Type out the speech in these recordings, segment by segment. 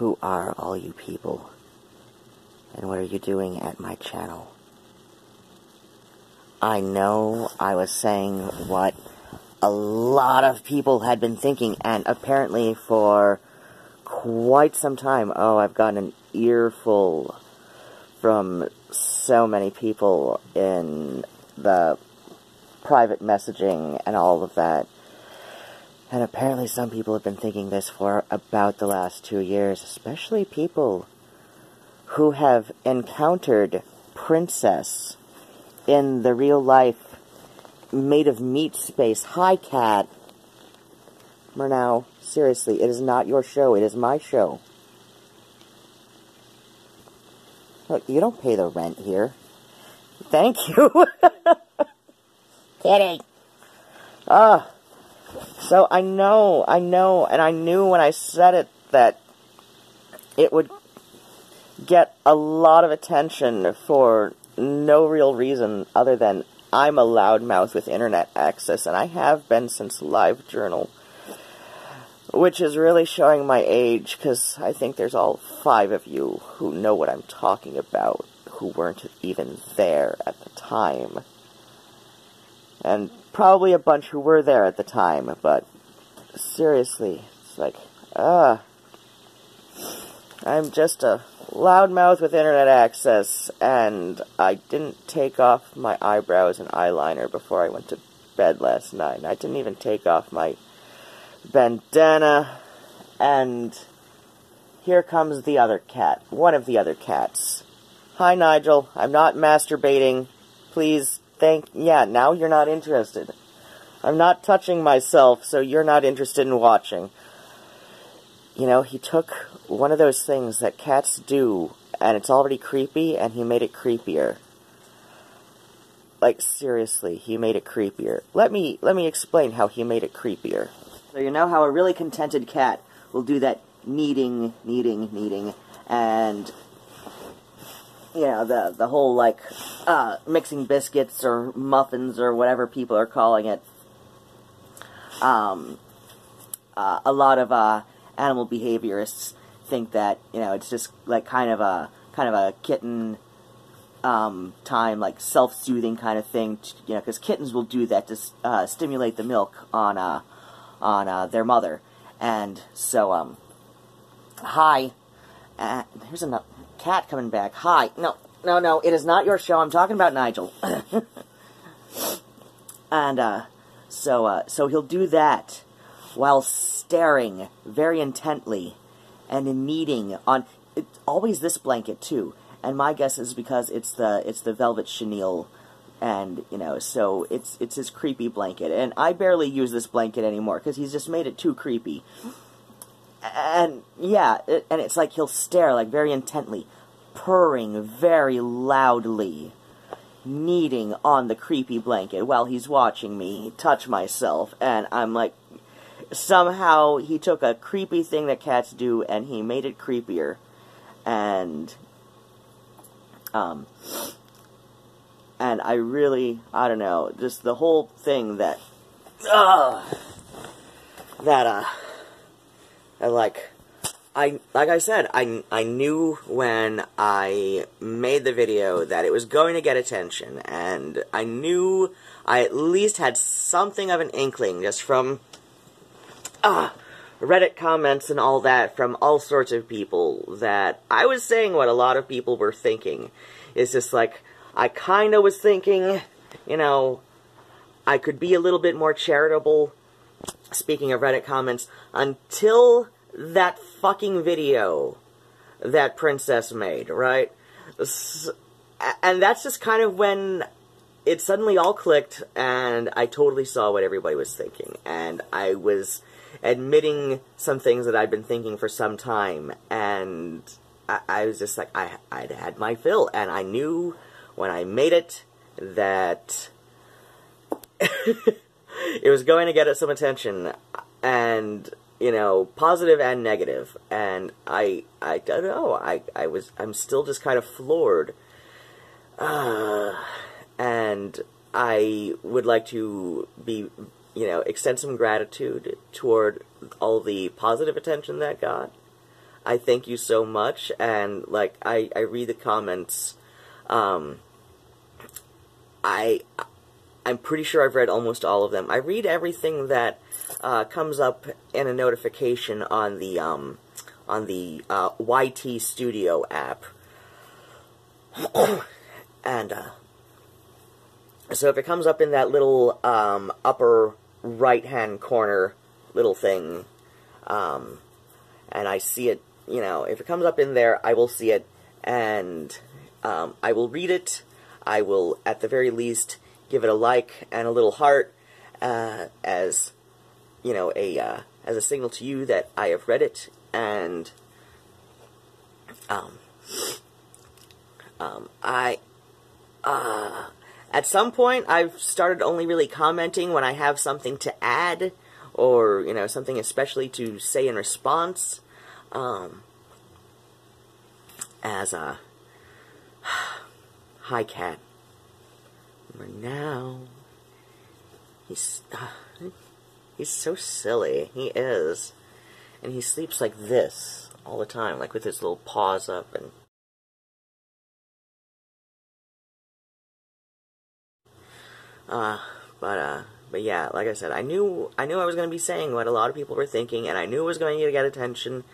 Who are all you people? And what are you doing at my channel? I know I was saying what a lot of people had been thinking, and apparently for quite some time, oh, I've gotten an earful from so many people in the private messaging and all of that. And apparently some people have been thinking this for about the last two years, especially people who have encountered Princess in the real life made of meat space. Hi, cat. Murnau, seriously, it is not your show. It is my show. Look, you don't pay the rent here. Thank you. Kidding. Ah. So I know, I know, and I knew when I said it that it would get a lot of attention for no real reason other than I'm a loudmouth with internet access, and I have been since LiveJournal. Which is really showing my age, because I think there's all five of you who know what I'm talking about, who weren't even there at the time. And probably a bunch who were there at the time, but seriously, it's like, ah. I'm just a loudmouth with internet access, and I didn't take off my eyebrows and eyeliner before I went to bed last night. I didn't even take off my bandana, and here comes the other cat, one of the other cats. Hi, Nigel. I'm not masturbating. Please, thank. Yeah, now you're not interested. I'm not touching myself, so you're not interested in watching. You know, he took one of those things that cats do, and it's already creepy, and he made it creepier. Like, seriously, he made it creepier. Let me, let me explain how he made it creepier. So you know how a really contented cat will do that kneading, kneading, kneading, and you know, the, the whole, like, uh, mixing biscuits or muffins or whatever people are calling it. Um, uh, a lot of, uh, animal behaviorists think that, you know, it's just, like, kind of a, kind of a kitten, um, time, like, self-soothing kind of thing, you know, because kittens will do that to, uh, stimulate the milk on, uh, on, uh, their mother. And so, um, hi, uh, here's another, cat coming back. Hi. No, no, no. It is not your show. I'm talking about Nigel. and, uh, so, uh, so he'll do that while staring very intently and kneading on, it's always this blanket, too. And my guess is because it's the, it's the velvet chenille and you know so it's it's his creepy blanket and i barely use this blanket anymore because he's just made it too creepy and yeah, it, and it's like he'll stare like very intently, purring very loudly, kneading on the creepy blanket while he's watching me touch myself, and I'm like, somehow he took a creepy thing that cats do and he made it creepier, and um, and I really, I don't know, just the whole thing that, uh, that uh and like, I like I said, I I knew when I made the video that it was going to get attention, and I knew I at least had something of an inkling just from ah Reddit comments and all that from all sorts of people that I was saying what a lot of people were thinking. It's just like I kind of was thinking, you know, I could be a little bit more charitable speaking of Reddit comments, until that fucking video that Princess made, right? And that's just kind of when it suddenly all clicked, and I totally saw what everybody was thinking. And I was admitting some things that I'd been thinking for some time, and I, I was just like, I, I'd had my fill, and I knew when I made it that it was going to get it some attention, and you know, positive and negative. And I, I don't know. I, I was, I'm still just kind of floored. Uh, and I would like to be, you know, extend some gratitude toward all the positive attention that got. I thank you so much, and like I, I read the comments. Um, I I'm pretty sure I've read almost all of them. I read everything that uh, comes up in a notification on the um, on the uh, YT Studio app, and uh, so if it comes up in that little um, upper right hand corner little thing, um, and I see it, you know, if it comes up in there, I will see it, and um, I will read it. I will, at the very least, give it a like and a little heart uh, as, you know, a uh, as a signal to you that I have read it, and um, um, I, uh, at some point, I've started only really commenting when I have something to add, or, you know, something especially to say in response. Um, as a... Hi, cat. For now... He's... Uh, he's so silly. He is. And he sleeps like this all the time, like with his little paws up and... Uh, but, uh, but yeah, like I said, I knew, I knew I was going to be saying what a lot of people were thinking, and I knew it was going to get attention,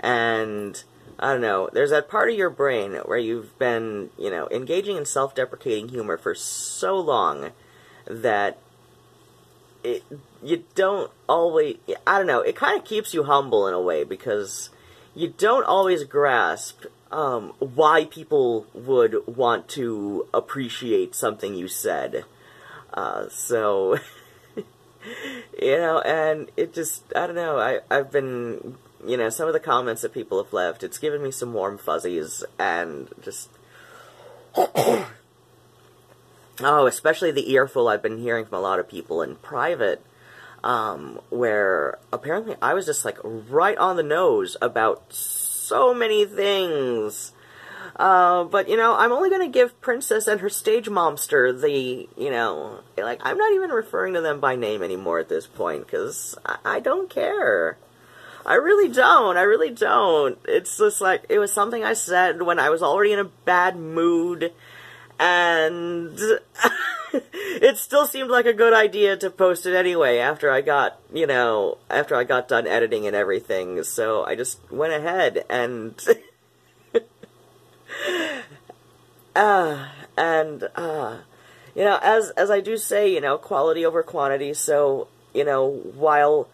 and, I don't know, there's that part of your brain where you've been, you know, engaging in self-deprecating humor for so long that it, you don't always, I don't know, it kind of keeps you humble in a way, because you don't always grasp um, why people would want to appreciate something you said. Uh, so, you know, and it just, I don't know, I, I've been, you know, some of the comments that people have left, it's given me some warm fuzzies, and just, oh, especially the earful I've been hearing from a lot of people in private, um, where apparently I was just, like, right on the nose about so many things, uh, but, you know, I'm only to give Princess and her stage momster the, you know, like, I'm not even referring to them by name anymore at this point, because I, I don't care. I really don't. I really don't. It's just like, it was something I said when I was already in a bad mood, and it still seemed like a good idea to post it anyway after I got, you know, after I got done editing and everything, so I just went ahead and... uh, and, uh, you know, as, as I do say, you know, quality over quantity, so, you know, while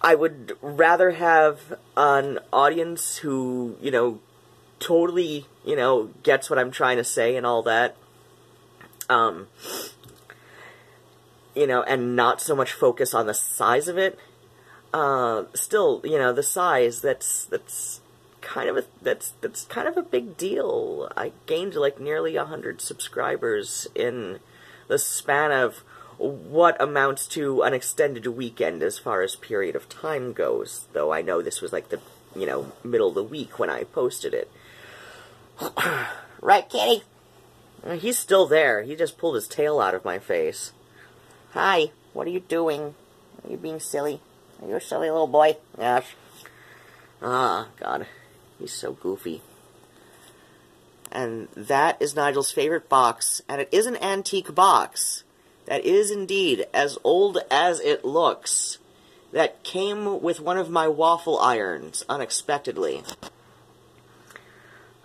I would rather have an audience who, you know, totally, you know, gets what I'm trying to say and all that, um, you know, and not so much focus on the size of it, uh, still, you know, the size, that's, that's, kind of a that's that's kind of a big deal. I gained like nearly a hundred subscribers in the span of what amounts to an extended weekend as far as period of time goes. Though I know this was like the you know middle of the week when I posted it. right, Kitty? Uh, he's still there. He just pulled his tail out of my face. Hi, what are you doing? Are you being silly? Are you a silly little boy? Yes. Ah, God. He's so goofy. And that is Nigel's favorite box, and it is an antique box. That is indeed as old as it looks. That came with one of my waffle irons, unexpectedly.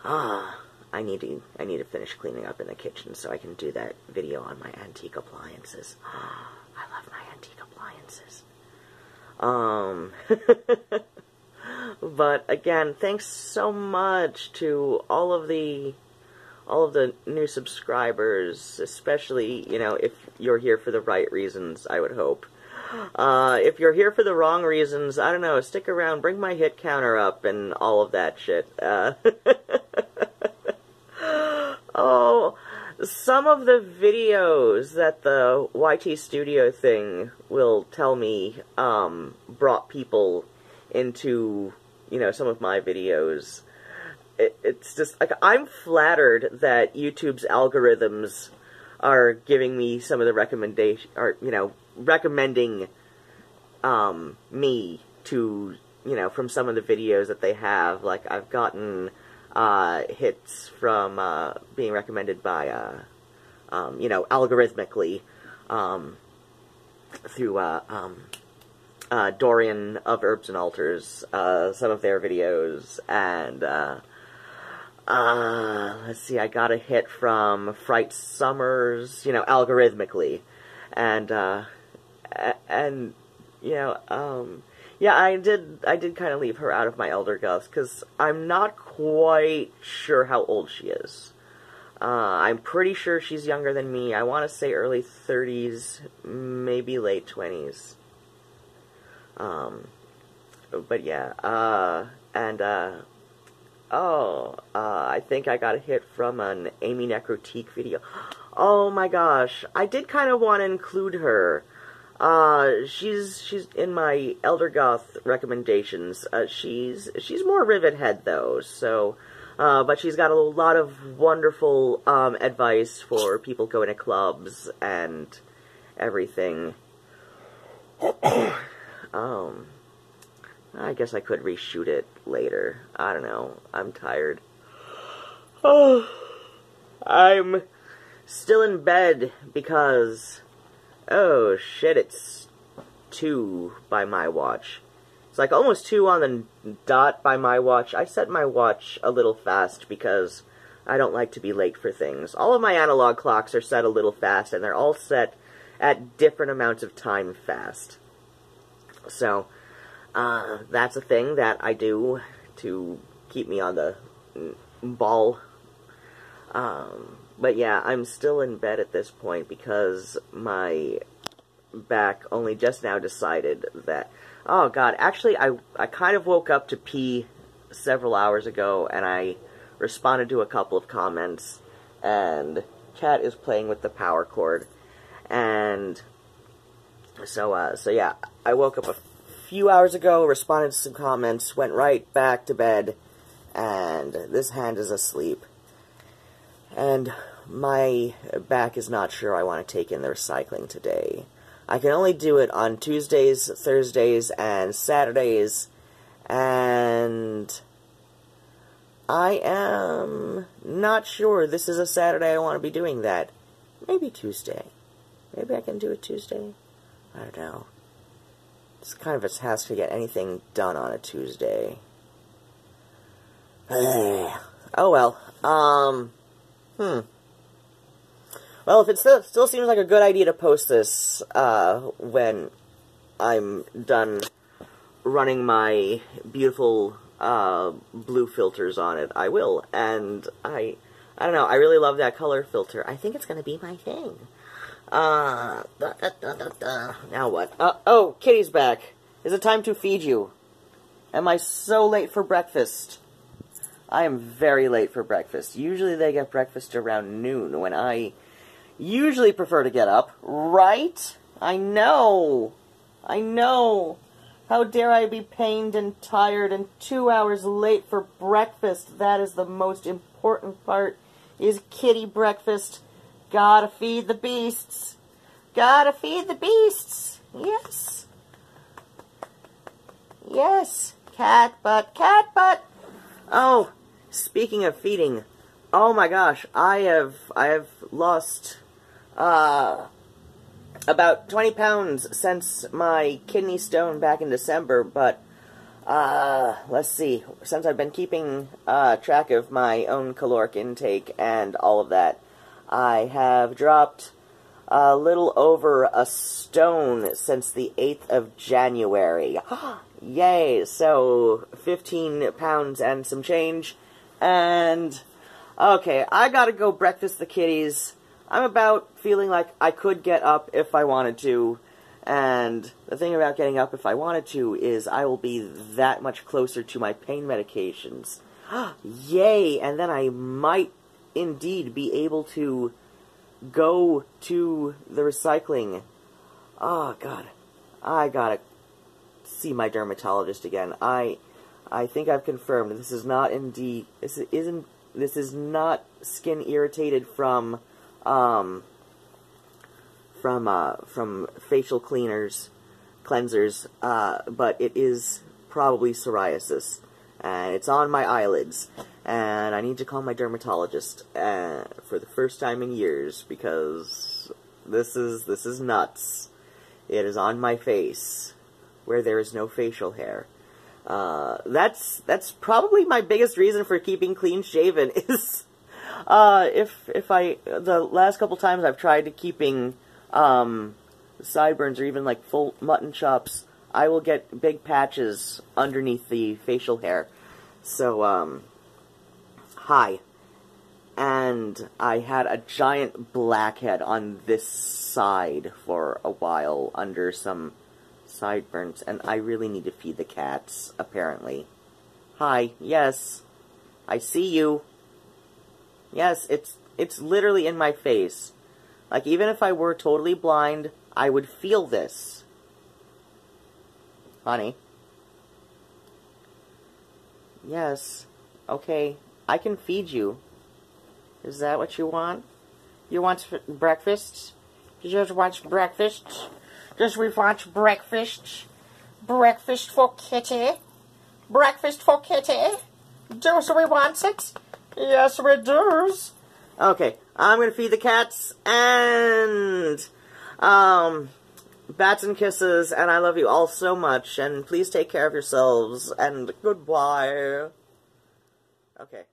Ah, I need to I need to finish cleaning up in the kitchen so I can do that video on my antique appliances. Ah, I love my antique appliances. Um But again, thanks so much to all of the all of the new subscribers, especially, you know, if you're here for the right reasons, I would hope. Uh, if you're here for the wrong reasons, I don't know, stick around, bring my hit counter up and all of that shit. Uh, oh, some of the videos that the YT Studio thing will tell me, um, brought people into you know, some of my videos. It, it's just, like, I'm flattered that YouTube's algorithms are giving me some of the recommendation, or, you know, recommending, um, me to you know, from some of the videos that they have. Like, I've gotten uh, hits from uh, being recommended by, uh, um, you know, algorithmically um, through uh, um, uh, Dorian of Herbs and Altars, uh, some of their videos, and let's see, I got a hit from Fright Summers, you know, algorithmically, and uh, and you know, um, yeah, I did. I did kind of leave her out of my Eldergoth because I'm not quite sure how old she is. Uh, I'm pretty sure she's younger than me. I want to say early 30s, maybe late 20s. Um, but yeah, uh, and, uh, oh, uh, I think I got a hit from an Amy Necrotique video. Oh my gosh, I did kind of want to include her. Uh, she's she's in my Eldergoth recommendations. Uh, she's she's more Rivet Head though, so uh, but she's got a lot of wonderful um, advice for people going to clubs and everything. um, I guess I could reshoot it later. I don't know. I'm tired. Oh, I'm still in bed because Oh, shit, it's 2 by my watch. It's like almost 2 on the dot by my watch. I set my watch a little fast because I don't like to be late for things. All of my analog clocks are set a little fast, and they're all set at different amounts of time fast. So, uh, that's a thing that I do to keep me on the ball. Um, but yeah, I'm still in bed at this point because my back only just now decided that, oh god, actually I, I kind of woke up to pee several hours ago and I responded to a couple of comments and Cat is playing with the power cord and so uh, so yeah, I woke up a few hours ago, responded to some comments, went right back to bed, and this hand is asleep. And my back is not sure I want to take in the recycling today. I can only do it on Tuesdays, Thursdays, and Saturdays, and I am not sure this is a Saturday I want to be doing that. Maybe Tuesday. Maybe I can do it Tuesday. I don't know. It's kind of a task to get anything done on a Tuesday. oh well. Um, Hmm. Well, if it still, still seems like a good idea to post this uh, when I'm done running my beautiful uh, blue filters on it, I will. And I, I don't know, I really love that color filter. I think it's going to be my thing. Uh, da, da, da, now what? Uh, oh, Kitty's back. Is it time to feed you? Am I so late for breakfast? I am very late for breakfast. Usually they get breakfast around noon when I usually prefer to get up, right? I know. I know. How dare I be pained and tired and two hours late for breakfast? That is the most important part, is kitty breakfast. Gotta feed the beasts. Gotta feed the beasts. Yes. Yes. Cat butt, cat butt. Oh, Speaking of feeding, oh my gosh, I have I have lost uh, about 20 pounds since my kidney stone back in December, but uh, let's see, since I've been keeping uh, track of my own caloric intake and all of that, I have dropped a little over a stone since the 8th of January. Yay! So, 15 pounds and some change. And, okay, I gotta go breakfast the kitties. I'm about feeling like I could get up if I wanted to. And the thing about getting up if I wanted to is I will be that much closer to my pain medications. Yay! And then I might indeed be able to go to the recycling. Oh, God. I gotta see my dermatologist again. I I think I've confirmed this is not indeed this isn't this is not skin irritated from um from uh from facial cleaners cleansers uh but it is probably psoriasis, and it's on my eyelids, and I need to call my dermatologist uh, for the first time in years because this is this is nuts. It is on my face, where there is no facial hair. Uh, that's that's probably my biggest reason for keeping clean shaven is uh, if if I the last couple times I've tried to keeping um, sideburns or even like full mutton chops, I will get big patches underneath the facial hair. So um, hi, and I had a giant blackhead on this side for a while under some sideburns, and I really need to feed the cats, apparently. Hi, yes. I see you. Yes, it's it's literally in my face. Like, even if I were totally blind, I would feel this. Honey. Yes. Okay. I can feed you. Is that what you want? You want breakfast? Did you just want breakfast? Does we want breakfast? Breakfast for kitty? Breakfast for kitty? Does we want it? Yes, we do. Okay, I'm gonna feed the cats and um bats and kisses, and I love you all so much, and please take care of yourselves, and goodbye. Okay.